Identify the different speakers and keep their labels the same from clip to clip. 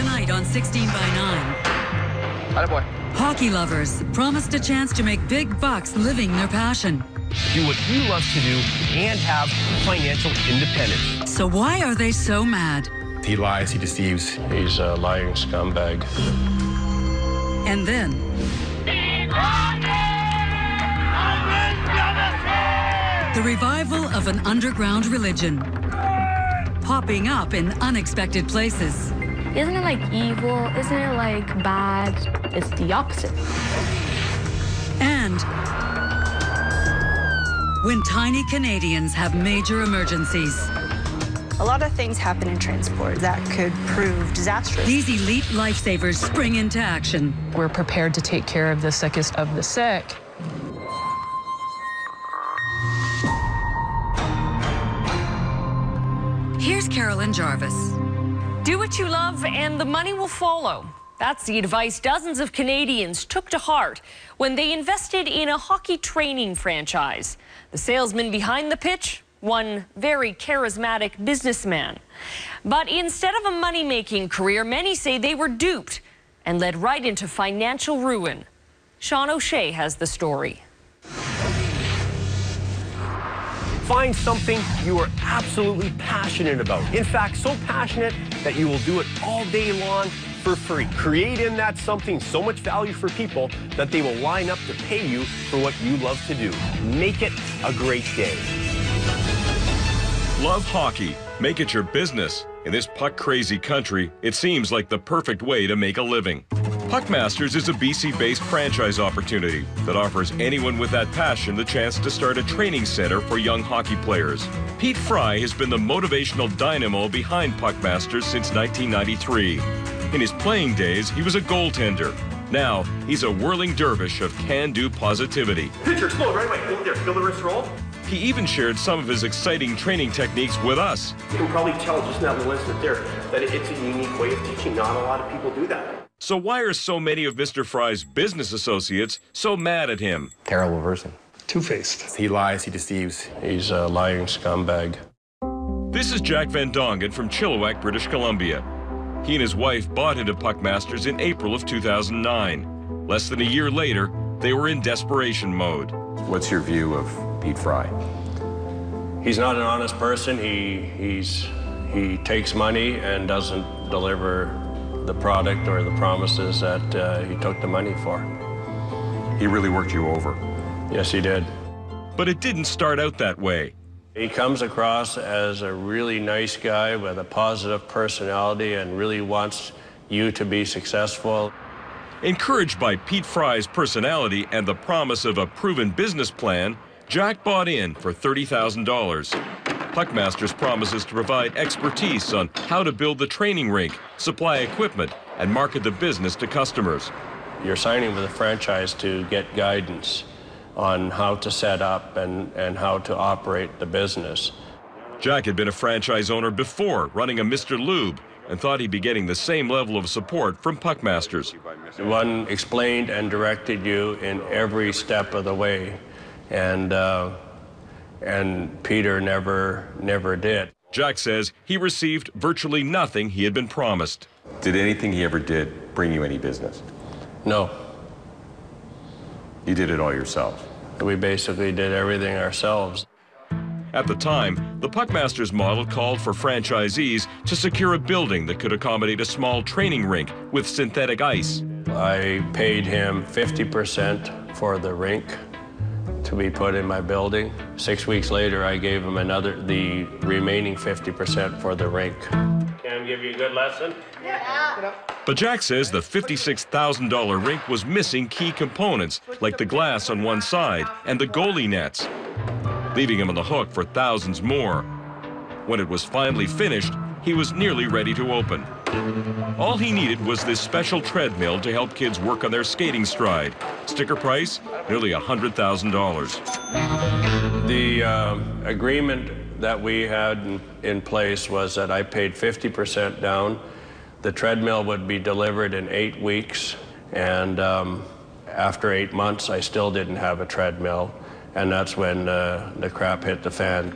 Speaker 1: Tonight on 16 by 9.
Speaker 2: boy.
Speaker 1: Hockey lovers promised a chance to make big bucks living their passion.
Speaker 3: Do what you love to do and have financial independence.
Speaker 1: So why are they so mad?
Speaker 4: He lies, he deceives.
Speaker 5: He's a lying scumbag.
Speaker 1: And then. The revival of an underground religion. Popping up in unexpected places.
Speaker 6: Isn't it like evil? Isn't it like bad? It's the opposite.
Speaker 1: And when tiny Canadians have major emergencies.
Speaker 7: A lot of things happen in transport that could prove disastrous.
Speaker 1: These elite lifesavers spring into action.
Speaker 8: We're prepared to take care of the sickest of the sick.
Speaker 1: Here's Carolyn Jarvis.
Speaker 9: Do what you love and the money will follow. That's the advice dozens of Canadians took to heart when they invested in a hockey training franchise. The salesman behind the pitch, one very charismatic businessman. But instead of a money making career, many say they were duped and led right into financial ruin. Sean O'Shea has the story.
Speaker 3: Find something you are absolutely passionate about. In fact, so passionate that you will do it all day long for free. Create in that something so much value for people that they will line up to pay you for what you love to do. Make it a great day.
Speaker 10: Love hockey. Make it your business. In this puck crazy country, it seems like the perfect way to make a living. Puckmasters is a BC based franchise opportunity that offers anyone with that passion the chance to start a training center for young hockey players. Pete Fry has been the motivational dynamo behind Puckmasters since 1993. In his playing days, he was a goaltender. Now, he's a whirling dervish of can do positivity.
Speaker 3: Pitcher, slow, right away. Go there. Feel the wrist roll.
Speaker 10: He even shared some of his exciting training techniques with us.
Speaker 3: You can probably tell just in that little instant there that it's a unique way of teaching. Not a lot of people do that.
Speaker 10: So, why are so many of Mr. Fry's business associates so mad at him?
Speaker 5: Terrible person.
Speaker 4: Two faced. He lies, he deceives.
Speaker 5: He's a lying scumbag.
Speaker 10: This is Jack Van Dongen from Chilliwack, British Columbia. He and his wife bought into Puckmasters in April of 2009. Less than a year later, they were in desperation mode.
Speaker 11: What's your view of Pete Fry?
Speaker 5: He's not an honest person. He he's he takes money and doesn't deliver the product or the promises that uh, he took the money for.
Speaker 11: He really worked you over.
Speaker 5: Yes, he did.
Speaker 10: But it didn't start out that way.
Speaker 5: He comes across as a really nice guy with a positive personality and really wants you to be successful.
Speaker 10: Encouraged by Pete Fry's personality and the promise of a proven business plan, Jack bought in for $30,000. Puckmasters promises to provide expertise on how to build the training rink, supply equipment, and market the business to customers.
Speaker 5: You're signing with a franchise to get guidance on how to set up and, and how to operate the business.
Speaker 10: Jack had been a franchise owner before, running a Mr. Lube, and thought he'd be getting the same level of support from Puckmasters.
Speaker 5: One explained and directed you in every step of the way, and uh, and Peter never never did.
Speaker 10: Jack says he received virtually nothing he had been promised.
Speaker 11: Did anything he ever did bring you any business?
Speaker 5: No.
Speaker 11: You did it all yourself.
Speaker 5: We basically did everything ourselves.
Speaker 10: At the time, the Puckmasters model called for franchisees to secure a building that could accommodate a small training rink with synthetic ice.
Speaker 5: I paid him 50% for the rink to be put in my building. Six weeks later, I gave him another, the remaining 50% for the rink. Can I give you a good lesson?
Speaker 10: Yeah. But Jack says the $56,000 rink was missing key components, like the glass on one side and the goalie nets, leaving him on the hook for thousands more. When it was finally finished, he was nearly ready to open. All he needed was this special treadmill to help kids work on their skating stride. Sticker price, nearly $100,000.
Speaker 5: The uh, agreement that we had in, place was that I paid 50% down. The treadmill would be delivered in eight weeks, and um, after eight months, I still didn't have a treadmill, and that's when uh, the crap hit the fan.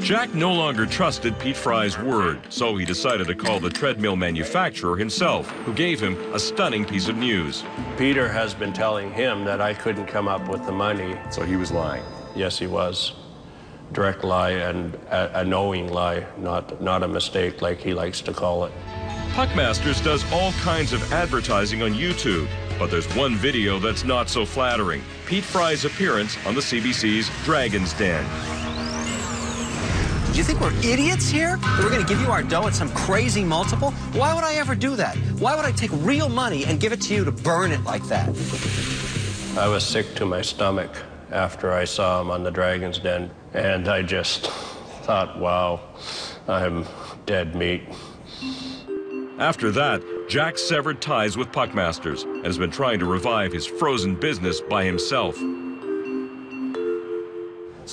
Speaker 10: Jack no longer trusted Pete Fry's word, so he decided to call the treadmill manufacturer himself, who gave him a stunning piece of news.
Speaker 5: Peter has been telling him that I couldn't come up with the money.
Speaker 11: So he was lying.
Speaker 5: Yes, he was. Direct lie and a, a knowing lie, not, not a mistake like he likes to call it.
Speaker 10: Puckmasters does all kinds of advertising on YouTube, but there's one video that's not so flattering. Pete Fry's appearance on the CBC's Dragon's Den.
Speaker 2: Do you think we're idiots here? That we're going to give you our dough at some crazy multiple? Why would I ever do that? Why would I take real money and give it to you to burn it like that?
Speaker 5: I was sick to my stomach after I saw him on the Dragon's Den, and I just thought, wow, I'm dead meat.
Speaker 10: After that, Jack severed ties with Puckmasters and has been trying to revive his frozen business by himself.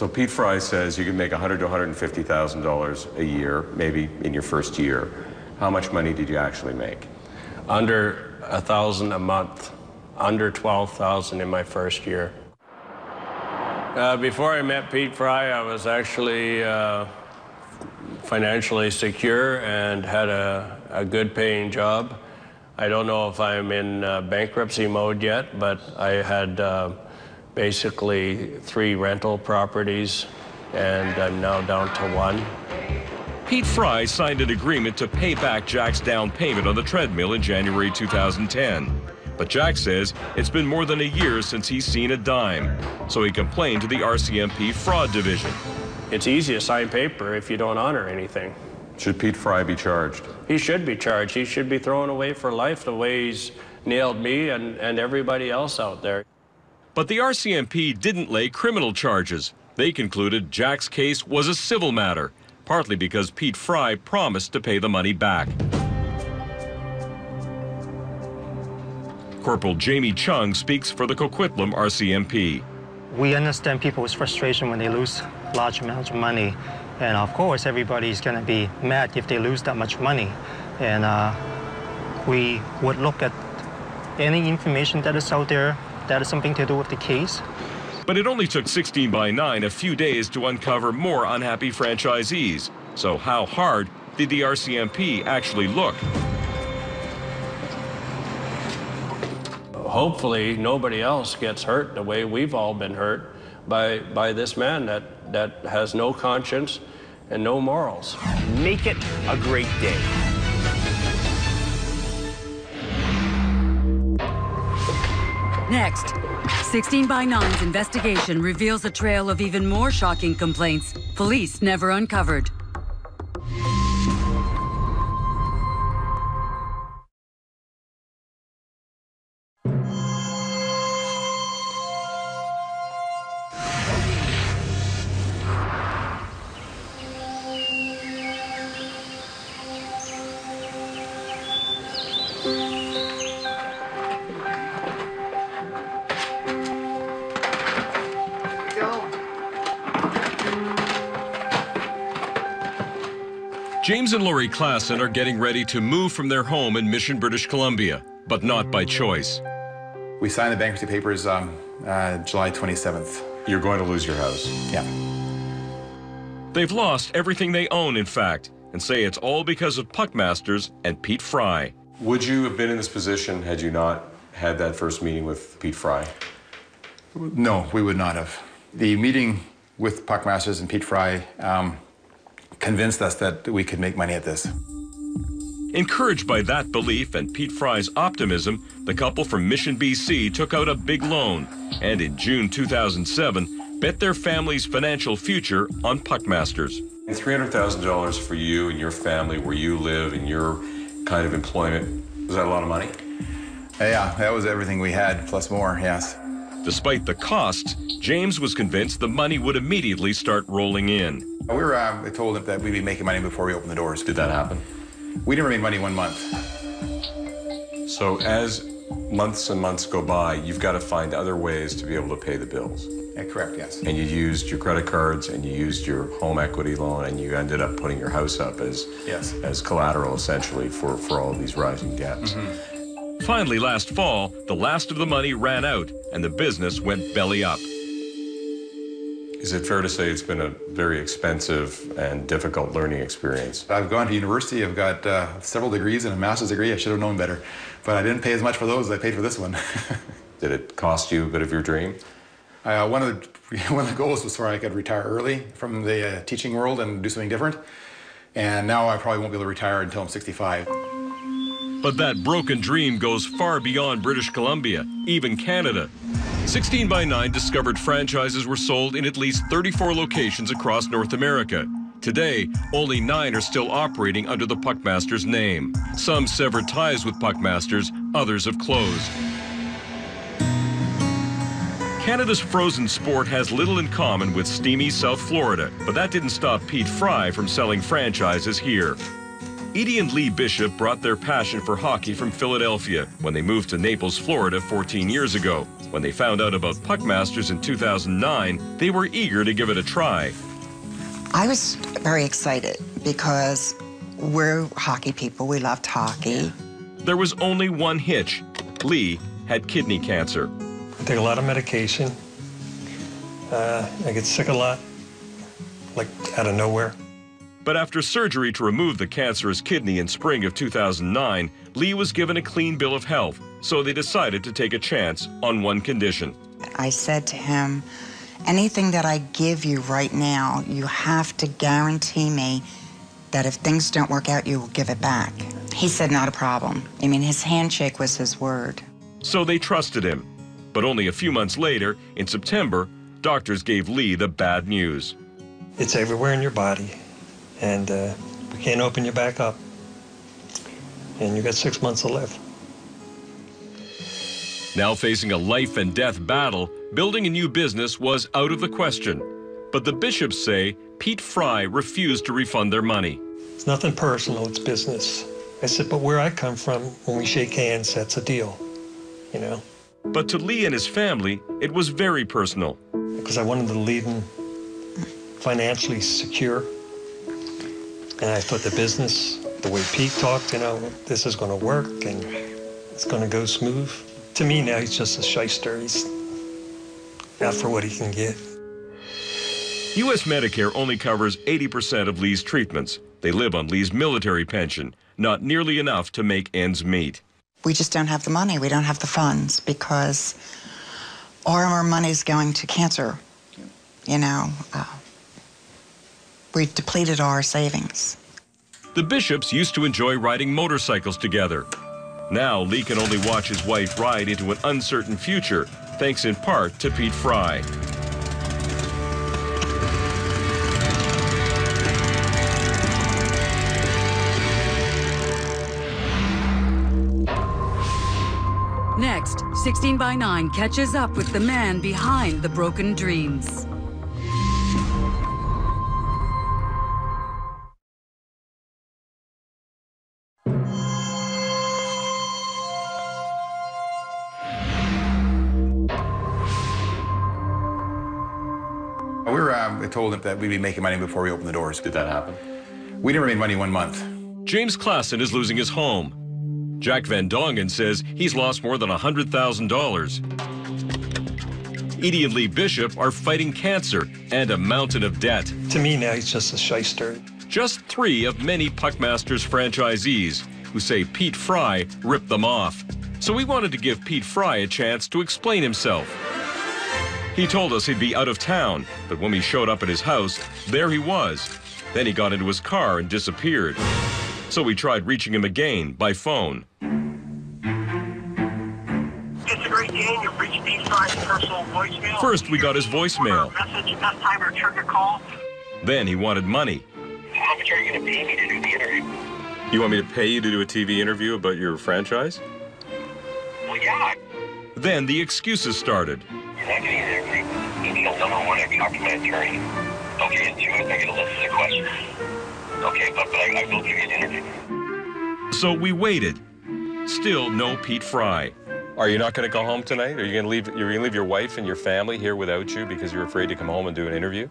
Speaker 11: So Pete Fry says you can make 100 to $150,000 a year, maybe in your first year. How much money did you actually make?
Speaker 5: Under a thousand a month, under 12,000 in my first year. Uh, before I met Pete Fry, I was actually uh, financially secure and had a, a good paying job. I don't know if I'm in uh, bankruptcy mode yet, but I had uh, basically three rental properties and I'm now down to one.
Speaker 10: Pete Fry signed an agreement to pay back Jack's down payment on the treadmill in January 2010. But Jack says it's been more than a year since he's seen a dime, so he complained to the RCMP fraud division.
Speaker 5: It's easy to sign paper if you don't honor anything.
Speaker 11: Should Pete Fry be charged?
Speaker 5: He should be charged. He should be thrown away for life the way he's nailed me and, and everybody else out there.
Speaker 10: But the RCMP didn't lay criminal charges. They concluded Jack's case was a civil matter, partly because Pete Fry promised to pay the money back. Corporal Jamie Chung speaks for the Coquitlam RCMP.
Speaker 12: We understand people's frustration when they lose large amounts of money. And of course, everybody's going to be mad if they lose that much money. And uh, we would look at any information that is out there that has something to do with the case.
Speaker 10: But it only took 16 by 9 a few days to uncover more unhappy franchisees. So how hard did the RCMP actually look?
Speaker 5: Hopefully nobody else gets hurt the way we've all been hurt by, by this man that, that has no conscience and no morals.
Speaker 3: Make it a great day.
Speaker 1: Next, 16 by 9's investigation reveals a trail of even more shocking complaints police never uncovered.
Speaker 10: James and Lori Klassen are getting ready to move from their home in Mission, British Columbia, but not by choice.
Speaker 4: We signed the bankruptcy papers um, uh, July 27th.
Speaker 11: You're going to lose your house.
Speaker 4: Yeah.
Speaker 10: They've lost everything they own, in fact, and say it's all because of Puckmasters and Pete Fry.
Speaker 11: Would you have been in this position had you not had that first meeting with Pete Fry?
Speaker 4: No, we would not have. The meeting with Puckmasters and Pete Fry um, convinced us that we could make money at this.
Speaker 10: Encouraged by that belief and Pete Fry's optimism, the couple from Mission, BC took out a big loan and in June 2007 bet their family's financial future on Puckmasters.
Speaker 11: And $300,000 for you and your family where you live and your kind of employment, was that a lot of money?
Speaker 4: Yeah, that was everything we had, plus more, yes.
Speaker 10: Despite the costs, James was convinced the money would immediately start rolling in.
Speaker 4: We were uh, told that we'd be making money before we opened the doors.
Speaker 11: Did that happen?
Speaker 4: We didn't make money one month.
Speaker 11: So as months and months go by, you've got to find other ways to be able to pay the bills.
Speaker 4: Yeah, correct, yes.
Speaker 11: And you used your credit cards and you used your home equity loan and you ended up putting your house up as
Speaker 4: yes.
Speaker 11: as collateral essentially for, for all of these rising debts.
Speaker 10: Mm-hmm. Finally, last fall, the last of the money ran out and the business went belly up.
Speaker 11: Is it fair to say it's been a very expensive and difficult learning experience?
Speaker 4: I've gone to university. I've got uh, several degrees and a master's degree. I should have known better, but I didn't pay as much for those as I paid for this one.
Speaker 11: Did it cost you a bit of your dream?
Speaker 4: Uh, one of the one of the goals was so I could retire early from the uh, teaching world and do something different. And now I probably won't be able to retire until I'm 65.
Speaker 10: But that broken dream goes far beyond British Columbia, even Canada. 16 by 9 discovered franchises were sold in at least 34 locations across North America. Today, only nine are still operating under the Puckmasters name. Some severed ties with Puckmasters, others have closed. Canada's frozen sport has little in common with steamy South Florida, but that didn't stop Pete Fry from selling franchises here. Edie and Lee Bishop brought their passion for hockey from Philadelphia when they moved to Naples, Florida 14 years ago. When they found out about Puckmasters in 2009, they were eager to give it a try.
Speaker 13: I was very excited because we're hockey people. We loved hockey.
Speaker 10: There was only one hitch. Lee had kidney cancer.
Speaker 14: I take a lot of medication. Uh, I get sick a lot, like out of nowhere.
Speaker 10: But after surgery to remove the cancerous kidney in spring of 2009, Lee was given a clean bill of health, so they decided to take a chance on one condition.
Speaker 13: I said to him, anything that I give you right now, you have to guarantee me that if things don't work out, you will give it back. He said, not a problem. I mean, his handshake was his word.
Speaker 10: So they trusted him. But only a few months later, in September, doctors gave Lee the bad news.
Speaker 14: It's everywhere in your body, and uh, we can't open you back up. And you got six months to live.
Speaker 10: Now facing a life and death battle, building a new business was out of the question. But the bishops say Pete Fry refused to refund their money.
Speaker 14: It's nothing personal, it's business. I said, but where I come from, when we shake hands, that's a deal, you know?
Speaker 10: But to Lee and his family, it was very personal.
Speaker 14: Because I wanted to leave them financially secure. And I thought the business, the way Pete talked, you know, this is going to work and it's going to go smooth. To me now, he's just a shyster. He's out for what he can get.
Speaker 10: U.S. Medicare only covers 80% of Lee's treatments. They live on Lee's military pension, not nearly enough to make ends meet.
Speaker 13: We just don't have the money. We don't have the funds because all of our money's going to cancer. You know, uh, we've depleted our savings.
Speaker 10: The Bishops used to enjoy riding motorcycles together. Now, Lee can only watch his wife ride into an uncertain future, thanks in part to Pete Fry.
Speaker 1: Next, 16 by 9 catches up with the man behind the broken dreams.
Speaker 4: Were him that we'd be making money before we opened the doors.
Speaker 11: Did that happen?
Speaker 4: We never made money one month.
Speaker 10: James Klassen is losing his home. Jack Van Dongen says he's lost more than $100,000. Edie and Lee Bishop are fighting cancer and a mountain of debt.
Speaker 14: To me now, he's just a shyster.
Speaker 10: Just three of many Puckmasters franchisees who say Pete Fry ripped them off. So we wanted to give Pete Fry a chance to explain himself. He told us he'd be out of town, but when we showed up at his house, there he was. Then he got into his car and disappeared. So we tried reaching him again by phone.
Speaker 15: It's a great day. You've reached Pete Fry's personal voicemail.
Speaker 10: First, we got his voicemail.
Speaker 15: Message, best time to return call.
Speaker 10: Then he wanted money.
Speaker 15: How much are you going to pay me to do the interview?
Speaker 11: You want me to pay you to do a TV interview about your franchise?
Speaker 15: Well, yeah.
Speaker 10: Then the excuses started.
Speaker 15: You're not getting there, Greg. Email number one, I talked to my attorney. Okay, and two, I get a list of the questions. Okay, but, but I, I will give you an interview.
Speaker 10: So we waited. Still no Pete Fry.
Speaker 11: Are you not going to go home tonight? Are you going to leave? You're going to leave your wife and your family here without you because you're afraid to come home and do an interview?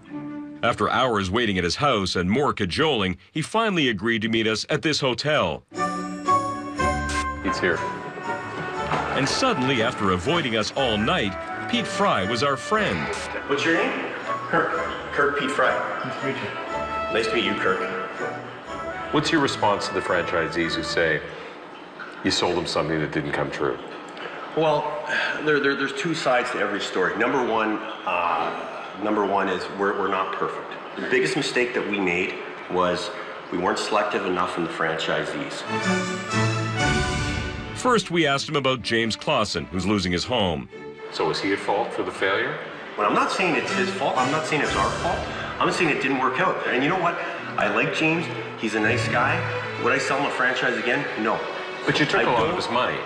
Speaker 10: After hours waiting at his house and more cajoling, he finally agreed to meet us at this hotel.
Speaker 11: He's here.
Speaker 10: And suddenly, after avoiding us all night, Pete Fry was our friend.
Speaker 15: What's your name?
Speaker 3: Kirk. Kirk Pete Fry. Nice to meet you. Nice to meet you, Kirk.
Speaker 11: What's your response to the franchisees who say you sold them something that didn't come true?
Speaker 3: Well, there, there, there's two sides to every story. Number one, uh, number one is we're, we're not perfect. The biggest mistake that we made was we weren't selective enough in the franchisees.
Speaker 10: First, we asked him about James Klassen, who's losing his home.
Speaker 11: So was he at fault for the failure?
Speaker 3: Well, I'm not saying it's his fault. I'm not saying it's our fault. I'm saying it didn't work out. And you know what? I like James. He's a nice guy. Would I sell him a franchise again? No.
Speaker 11: But you took
Speaker 3: I
Speaker 11: a lot of his money.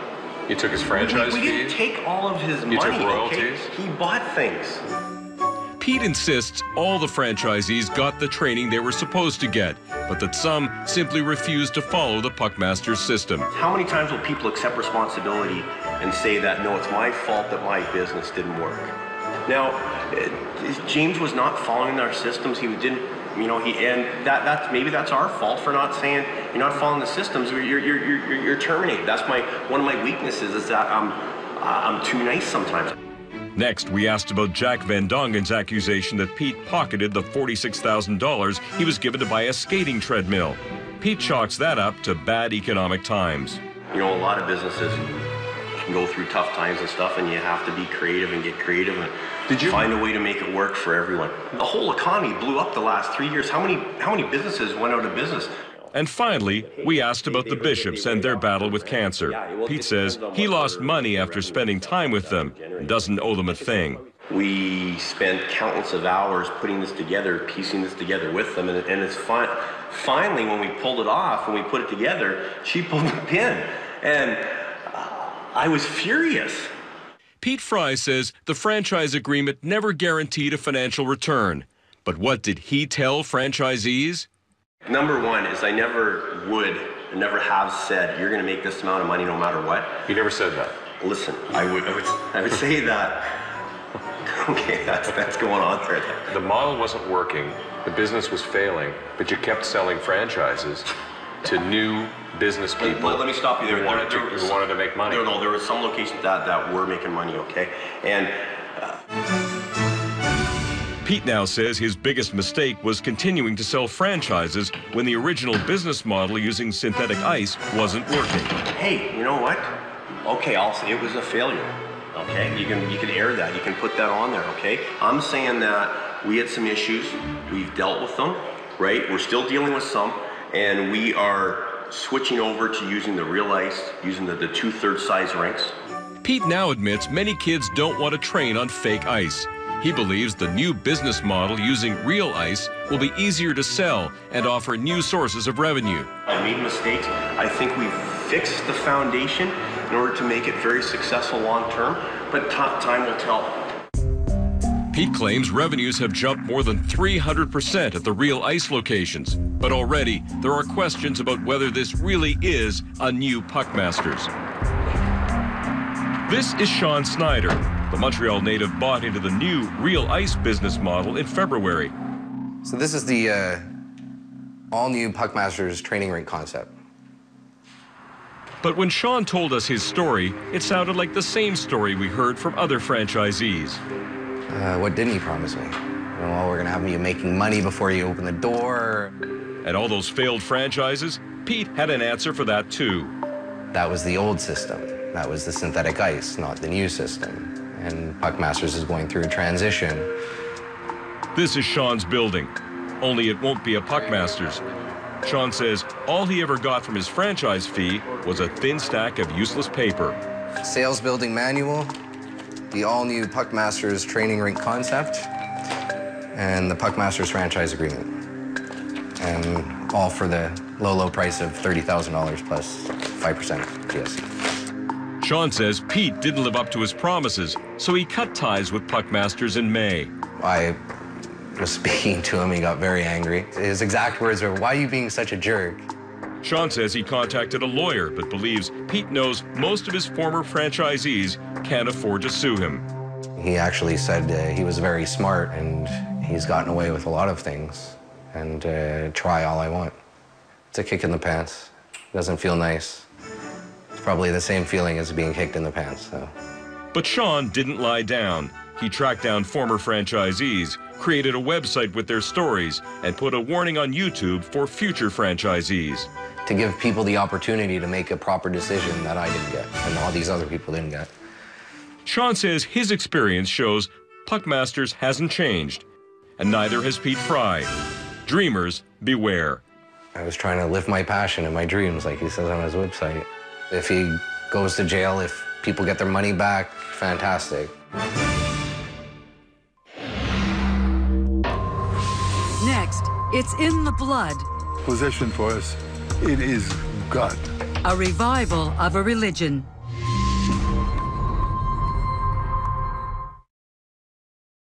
Speaker 11: You took his franchise
Speaker 3: we, we didn't take all of his
Speaker 11: You
Speaker 3: money.
Speaker 11: took
Speaker 3: okay?
Speaker 11: royalties?
Speaker 3: He bought things.
Speaker 10: Pete insists all the franchisees got the training they were supposed to get, but that some simply refused to follow the Puckmasters system.
Speaker 3: How many times will people accept responsibility and say that, no, it's my fault that my business didn't work? Now, uh, James was not following our systems. He didn't, you know, he, and that, that's, maybe that's our fault for not saying, you're not following the systems, you're, you're, you're, you're, you're terminated. That's my, one of my weaknesses is that I'm, I'm too nice sometimes.
Speaker 10: Next, we asked about Jack Van Dongen's accusation that Pete pocketed the $46,000 he was given to buy a skating treadmill. Pete chalks that up to bad economic times.
Speaker 3: You know, a lot of businesses can go through tough times and stuff, and you have to be creative and get creative and
Speaker 11: Did you-
Speaker 3: find a way to make it work for everyone. The whole economy blew up the last three years. How many how many businesses went out of business?
Speaker 10: And finally, we asked about the bishops and their battle with cancer. Pete says he lost money after spending time with them and doesn't owe them a thing.
Speaker 3: We spent countless of hours putting this together, piecing this together with them, and, and it's fun. Finally, when we pulled it off, when we put it together, she pulled the pin, and I was furious.
Speaker 10: Pete Fry says the franchise agreement never guaranteed a financial return. But what did he tell franchisees?
Speaker 3: Number one is I never would, and never have said you're going to make this amount of money no matter what.
Speaker 11: You never said that.
Speaker 3: Listen, I would, I would, I would say that. Okay, that's that's going on there.
Speaker 11: The model wasn't working, the business was failing, but you kept selling franchises to new business people.
Speaker 3: Let, let me stop you there.
Speaker 11: Who wanted,
Speaker 3: There-
Speaker 11: to, who wanted to make money.
Speaker 3: No, no, there were some locations that, that were making money, okay? And uh,
Speaker 10: Pete now says his biggest mistake was continuing to sell franchises when the original business model using synthetic ice wasn't working.
Speaker 3: hey, you know what? Okay, I'll say it was a failure. Okay, you can you can air that. You can put that on there. Okay, I'm saying that we had some issues. We've dealt with them, right? We're still dealing with some, and we are switching over to using the real ice, using the, the two-thirds size rinks.
Speaker 10: Pete now admits many kids don't want to train on fake ice. He believes the new business model using real ice will be easier to sell and offer new sources of revenue.
Speaker 3: I made mistakes. I think we fixed the foundation in order to make it very successful long term, but time will tell.
Speaker 10: Pete claims revenues have jumped more than 300% at the real ice locations. But already, there are questions about whether this really is a new Puckmasters. This is Sean Snyder. The Montreal native bought into the new real ice business model in February.
Speaker 16: So this is the uh, all-new Puckmasters training rink concept.
Speaker 10: But when Sean told us his story, it sounded like the same story we heard from other franchisees.
Speaker 16: Uh, what didn't he promise me? Well, we're gonna have you making money before you open the door.
Speaker 10: At all those failed franchises, Pete had an answer for that too.
Speaker 16: That was the old system. That was the synthetic ice, not the new system. And Puckmasters is going through a transition.
Speaker 10: This is Sean's building, only it won't be a Puckmasters. Sean says all he ever got from his franchise fee was a thin stack of useless paper.
Speaker 16: Sales building manual, the all-new Puckmasters training rink concept, and the Puckmasters franchise agreement. And all for the low, low price of $30,000 plus 5% GST.
Speaker 10: Sean says Pete didn't live up to his promises, so he cut ties with Puckmasters in May.
Speaker 16: I was speaking to him, he got very angry. His exact words were, why are you being such a jerk?
Speaker 10: Sean says he contacted a lawyer, but believes Pete knows most of his former franchisees can't afford to sue him.
Speaker 16: He actually said uh, he was very smart and he's gotten away with a lot of things and uh, try all I want. It's a kick in the pants. It Doesn't feel nice. It's probably the same feeling as being kicked in the pants, so.
Speaker 10: But Sean didn't lie down. He tracked down former franchisees created a website with their stories and put a warning on YouTube for future franchisees.
Speaker 16: To give people the opportunity to make a proper decision that I didn't get and all these other people didn't get.
Speaker 10: Sean says his experience shows Puckmasters hasn't changed, and neither has Pete Fry. Dreamers, beware.
Speaker 16: I was trying to live my passion and my dreams, like he says on his website. If he goes to jail, if people get their money back, fantastic.
Speaker 1: It's in the blood.
Speaker 17: Possession for us, it is God.
Speaker 1: A revival of a religion.